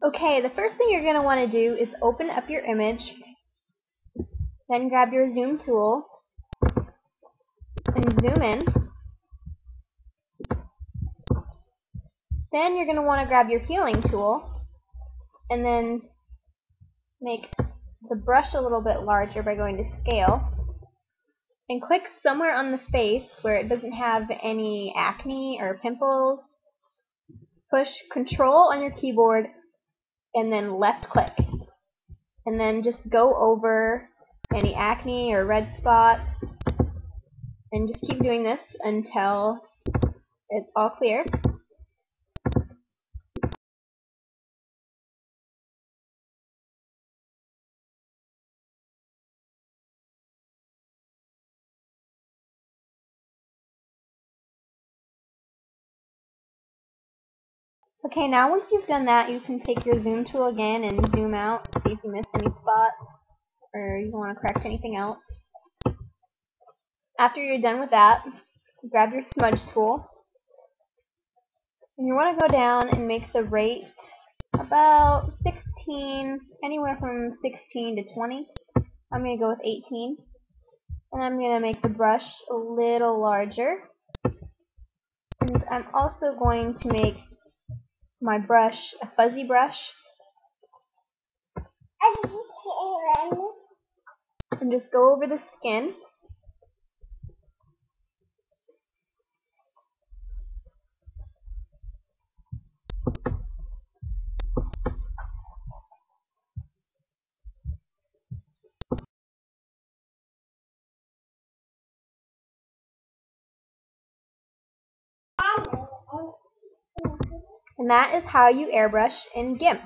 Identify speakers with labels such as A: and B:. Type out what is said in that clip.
A: Okay, the first thing you're going to want to do is open up your image, then grab your zoom tool, and zoom in. Then you're going to want to grab your healing tool, and then make the brush a little bit larger by going to scale. And click somewhere on the face where it doesn't have any acne or pimples. Push control on your keyboard and then left click. And then just go over any acne or red spots and just keep doing this until it's all clear. Okay, now once you've done that, you can take your zoom tool again and zoom out, see if you missed any spots or you want to correct anything else. After you're done with that, grab your smudge tool and you want to go down and make the rate about 16, anywhere from 16 to 20. I'm going to go with 18. And I'm going to make the brush a little larger. And I'm also going to make my brush, a fuzzy brush. And just go over the skin. And that is how you airbrush in GIMP.